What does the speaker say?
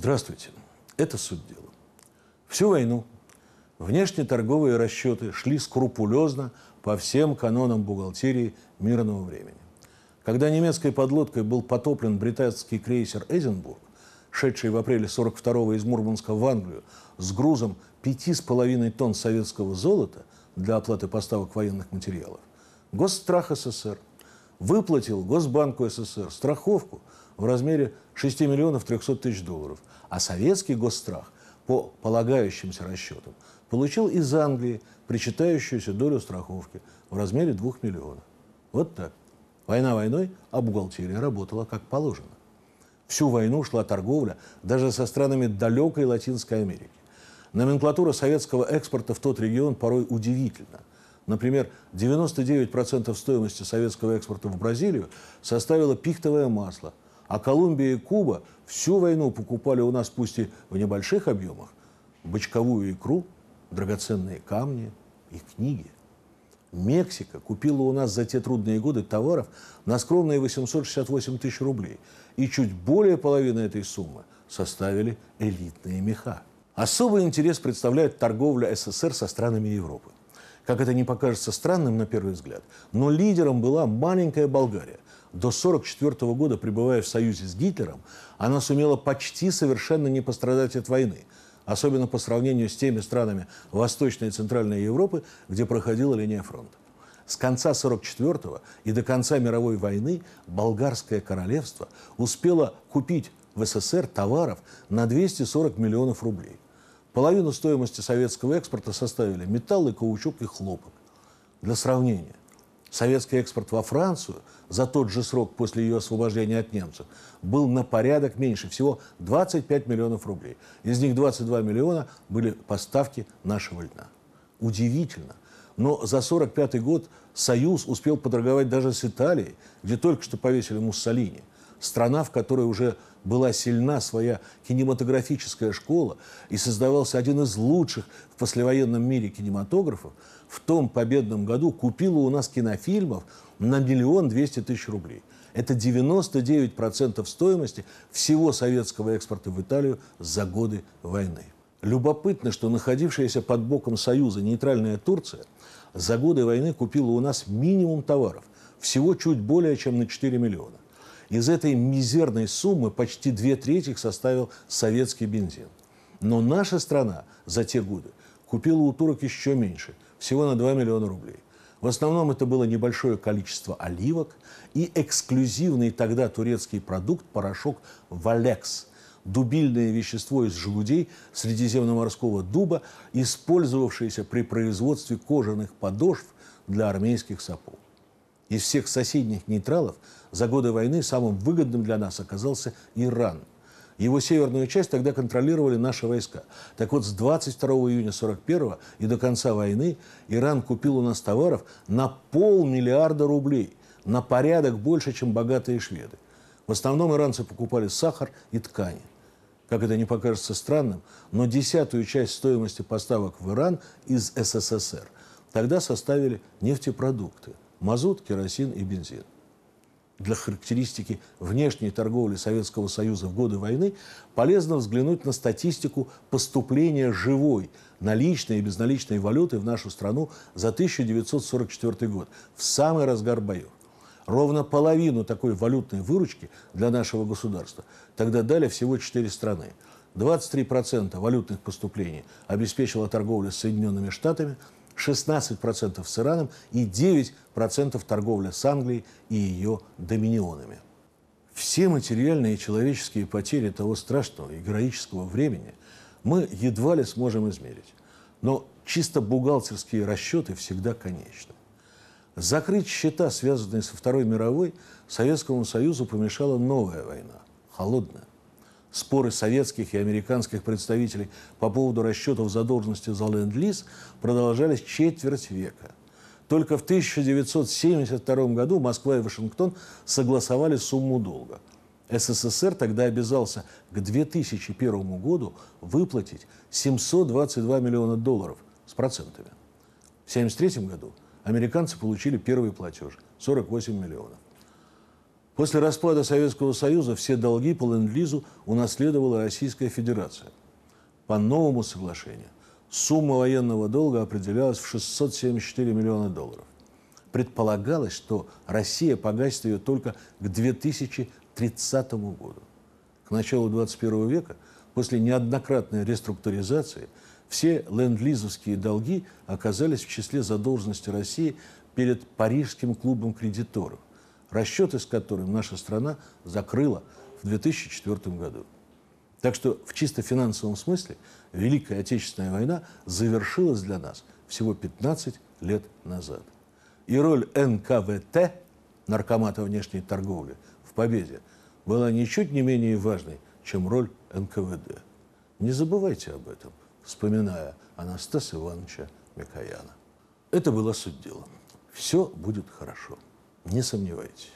Здравствуйте. Это суть дела. Всю войну внешнеторговые расчеты шли скрупулезно по всем канонам бухгалтерии мирного времени. Когда немецкой подлодкой был потоплен британский крейсер «Эдинбург», шедший в апреле 42-го из Мурманска в Англию с грузом 5,5 тонн советского золота для оплаты поставок военных материалов, Госстрах СССР выплатил Госбанку СССР страховку в размере 6 миллионов 300 тысяч долларов, а советский Госстрах по полагающимся расчетам получил из Англии причитающуюся долю страховки в размере 2 миллионов. Вот так. Война войной, а бухгалтерия работала как положено. Всю войну шла торговля даже со странами далекой Латинской Америки. Номенклатура советского экспорта в тот регион порой удивительна. Например, 99% стоимости советского экспорта в Бразилию составило пихтовое масло, а Колумбия и Куба всю войну покупали у нас, пусть и в небольших объемах, бочковую икру, драгоценные камни и книги. Мексика купила у нас за те трудные годы товаров на скромные 868 тысяч рублей. И чуть более половины этой суммы составили элитные меха. Особый интерес представляет торговля СССР со странами Европы. Как это не покажется странным на первый взгляд, но лидером была маленькая Болгария. До 1944 года, пребывая в союзе с Гитлером, она сумела почти совершенно не пострадать от войны – особенно по сравнению с теми странами Восточной и Центральной Европы, где проходила линия фронта. С конца 1944 и до конца мировой войны Болгарское королевство успело купить в СССР товаров на 240 миллионов рублей. Половину стоимости советского экспорта составили металлы, каучук и хлопок. Для сравнения, Советский экспорт во Францию за тот же срок после ее освобождения от немцев был на порядок меньше, всего 25 миллионов рублей. Из них 22 миллиона были поставки нашего льна. Удивительно. Но за 1945 год Союз успел подорговать даже с Италией, где только что повесили Муссолини. Страна, в которой уже была сильна своя кинематографическая школа и создавался один из лучших в послевоенном мире кинематографов, в том победном году купила у нас кинофильмов на миллион двести тысяч рублей. Это 99% стоимости всего советского экспорта в Италию за годы войны. Любопытно, что находившаяся под боком Союза нейтральная Турция за годы войны купила у нас минимум товаров, всего чуть более чем на 4 миллиона. Из этой мизерной суммы почти две трети составил советский бензин. Но наша страна за те годы купила у турок еще меньше, всего на 2 миллиона рублей. В основном это было небольшое количество оливок и эксклюзивный тогда турецкий продукт – порошок «Валекс», дубильное вещество из желудей средиземноморского дуба, использовавшееся при производстве кожаных подошв для армейских сапог. Из всех соседних нейтралов за годы войны самым выгодным для нас оказался Иран. Его северную часть тогда контролировали наши войска. Так вот, с 22 июня 41 и до конца войны Иран купил у нас товаров на полмиллиарда рублей, на порядок больше, чем богатые шведы. В основном иранцы покупали сахар и ткани. Как это не покажется странным, но десятую часть стоимости поставок в Иран из СССР тогда составили нефтепродукты – мазут, керосин и бензин. Для характеристики внешней торговли Советского Союза в годы войны полезно взглянуть на статистику поступления живой наличной и безналичной валюты в нашу страну за 1944 год, в самый разгар боев. Ровно половину такой валютной выручки для нашего государства тогда дали всего четыре страны. 23% валютных поступлений обеспечила торговля с Соединенными Штатами – 16% с Ираном и 9% торговля с Англией и ее доминионами. Все материальные и человеческие потери того страшного и героического времени мы едва ли сможем измерить. Но чисто бухгалтерские расчеты всегда конечны. Закрыть счета, связанные со Второй мировой, Советскому Союзу помешала новая война, холодная. Споры советских и американских представителей по поводу расчетов задолженности за ленд-лиз продолжались четверть века. Только в 1972 году Москва и Вашингтон согласовали сумму долга. СССР тогда обязался к 2001 году выплатить 722 миллиона долларов с процентами. В 1973 году американцы получили первый платеж – 48 миллионов. После распада Советского Союза все долги по ленд-лизу унаследовала Российская Федерация. По новому соглашению сумма военного долга определялась в 674 миллиона долларов. Предполагалось, что Россия погасит ее только к 2030 году. К началу 21 века, после неоднократной реструктуризации, все ленд-лизовские долги оказались в числе задолженности России перед Парижским клубом кредиторов, расчеты с которым наша страна закрыла в 2004 году. Так что в чисто финансовом смысле Великая Отечественная война завершилась для нас всего 15 лет назад. И роль НКВТ, Наркомата внешней торговли, в победе была ничуть не менее важной, чем роль НКВД. Не забывайте об этом, вспоминая Анастаса Ивановича Микояна. Это была суть дела. Все будет хорошо. Не сомневайтесь.